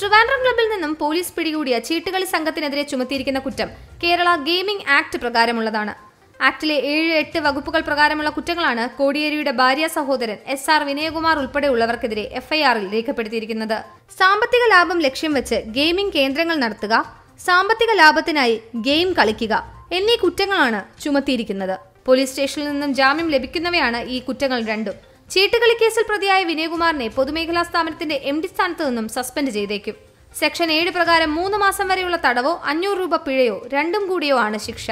ട്രിവാൻഡ്രം ക്ലബിൽ നിന്നും പോലീസ് പിടികൂടിയ ചീട്ടുകളി സംഘത്തിനെതിരെ ചുമത്തിയിരിക്കുന്ന കുറ്റം കേരള ഗെയിമിംഗ് ആക്ട് പ്രകാരമുള്ളതാണ്. ആക്ടിലെ ഏഴ് എട്ട് വകുപ്പുകൾ പ്രകാരമുള്ള കുറ്റങ്ങളാണ് കോടിയേരിയുടെ ഭാര്യ സഹോദരൻ എസ് ആർ വിനയകുമാർ ഉൾപ്പെടെയുള്ളവർക്കെതിരെ എഫ്ഐആറിൽ രേഖപ്പെടുത്തിയിരിക്കുന്നത്. സാമ്പത്തിക ലാഭം ലക്ഷ്യം വെച്ച് ഗെയിമിംഗ് കേന്ദ്രങ്ങൾ നടത്തുക സാമ്പത്തിക ലാഭത്തിനായി ഗെയിം കളിക്കുക എന്നീ കുറ്റങ്ങളാണ് ചുമത്തിയിരിക്കുന്നത്. പോലീസ് സ്റ്റേഷനിൽ നിന്നും ജാമ്യം ലഭിക്കുന്നവയാണ് ഈ കുറ്റങ്ങൾ രണ്ടും. ചീട്ടുകളി കേസിൽ പ്രതിയായ വിനയകുമാറിനെ പൊതുമേഖലാ സ്ഥാപനത്തിന്റെ എം ഡി സ്ഥാനത്ത് നിന്നും സസ്പെൻഡ് ചെയ്തേക്കും. സെക്ഷൻ ഏഴ് പ്രകാരം മൂന്ന് മാസം വരെയുള്ള തടവോ അഞ്ഞൂറ് രൂപ പിഴയോ രണ്ടും കൂടിയോ ആണ് ശിക്ഷ.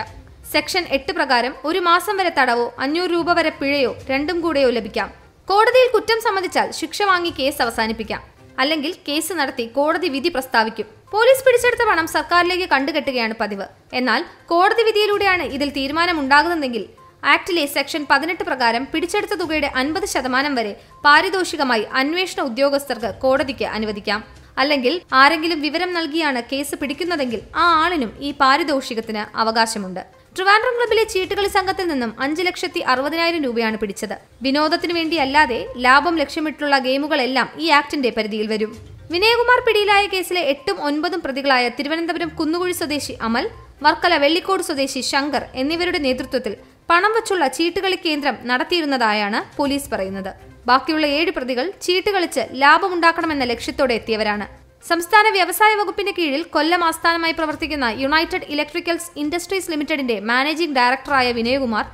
സെക്ഷൻ എട്ട് പ്രകാരം ഒരു മാസം വരെ തടവോ അഞ്ഞൂറ് രൂപ വരെ പിഴയോ രണ്ടും കൂടെയോ ലഭിക്കാം. കോടതിയിൽ കുറ്റം സമ്മതിച്ചാൽ ശിക്ഷ വാങ്ങി കേസ് അവസാനിപ്പിക്കാം. അല്ലെങ്കിൽ കേസ് നടത്തി കോടതി വിധി പ്രസ്താവിക്കും. പോലീസ് പിടിച്ചെടുത്ത പണം സർക്കാരിലേക്ക് കണ്ടുകെട്ടുകയാണ് പതിവ്. എന്നാൽ കോടതി വിധിയിലൂടെയാണ് ഇതിൽ തീരുമാനമുണ്ടാകുന്നതെങ്കിൽ ആക്ടിലെ സെക്ഷൻ പതിനെട്ട് പ്രകാരം പിടിച്ചെടുത്ത തുകയുടെ അൻപത് ശതമാനം വരെ പാരിതോഷികമായി അന്വേഷണ ഉദ്യോഗസ്ഥർക്ക് കോടതിക്ക് അനുവദിക്കാം. അല്ലെങ്കിൽ ആരെങ്കിലും വിവരം നൽകിയാണ് കേസ് പിടിക്കുന്നതെങ്കിൽ ആ ആളിനും ഈ പാരിതോഷികത്തിന് അവകാശമുണ്ട്. ട്രിവാൻഡ്രം ക്ലബിലെ ചീട്ടുകളി സംഘത്തിൽ നിന്നും അഞ്ച് ലക്ഷത്തി അറുപതിനായിരം രൂപയാണ് പിടിച്ചത്. വിനോദത്തിനു വേണ്ടിയല്ലാതെ ലാഭം ലക്ഷ്യമിട്ടുള്ള ഗെയിമുകളെല്ലാം ഈ ആക്ടിന്റെ പരിധിയിൽ വരും. വിനയകുമാർ പിടിയിലായ കേസിലെ എട്ടും ഒൻപതും പ്രതികളായ തിരുവനന്തപുരം കുന്നുകുഴി സ്വദേശി അമൽ വർക്കല വെള്ളിക്കോട് സ്വദേശി ശങ്കർ എന്നിവരുടെ നേതൃത്വത്തിൽ പണം വച്ചുള്ള ചീട്ടുകളി കേന്ദ്രം നടത്തിയിരുന്നതായാണ് പോലീസ് പറയുന്നത്. ബാക്കിയുള്ള ഏഴ് പ്രതികൾ ചീട്ടുകളിച്ച് ലാഭമുണ്ടാക്കണമെന്ന ലക്ഷ്യത്തോടെ എത്തിയവരാണ്. സംസ്ഥാന വ്യവസായ വകുപ്പിന്റെ കീഴിൽ കൊല്ലം ആസ്ഥാനമായി പ്രവർത്തിക്കുന്ന യുണൈറ്റഡ് ഇലക്ട്രിക്കൽസ് ഇൻഡസ്ട്രീസ് ലിമിറ്റഡിന്റെ മാനേജിംഗ് ഡയറക്ടറായ വിനയകുമാർ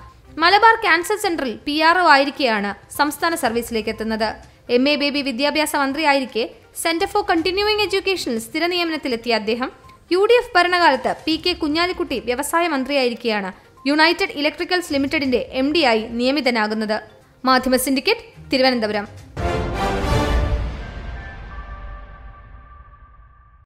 മലബാർ ക്യാൻസർ സെന്ററിൽ പി ആർ ഒ ആയിരിക്കെയാണ് സംസ്ഥാന സർവീസിലേക്ക് എത്തുന്നത്. എം എ ബേബി വിദ്യാഭ്യാസ മന്ത്രിയായിരിക്കെ സെന്റർ ഫോർ കണ്ടിന്യൂയിങ് എഡ്യൂക്കേഷനിൽ സ്ഥിര നിയമനത്തിലെത്തിയ അദ്ദേഹം യു ഡി എഫ് ഭരണകാലത്ത് പി കെ കുഞ്ഞാലിക്കുട്ടി വ്യവസായ മന്ത്രിയായിരിക്കെയാണ് യുണൈറ്റഡ് ഇലക്ട്രിക്കൽസ് ലിമിറ്റഡിന്റെ എം ഡിയായി നിയമിതനാകുന്നത്. മാധ്യമ സിൻഡിക്കേറ്റ് തിരുവനന്തപുരം.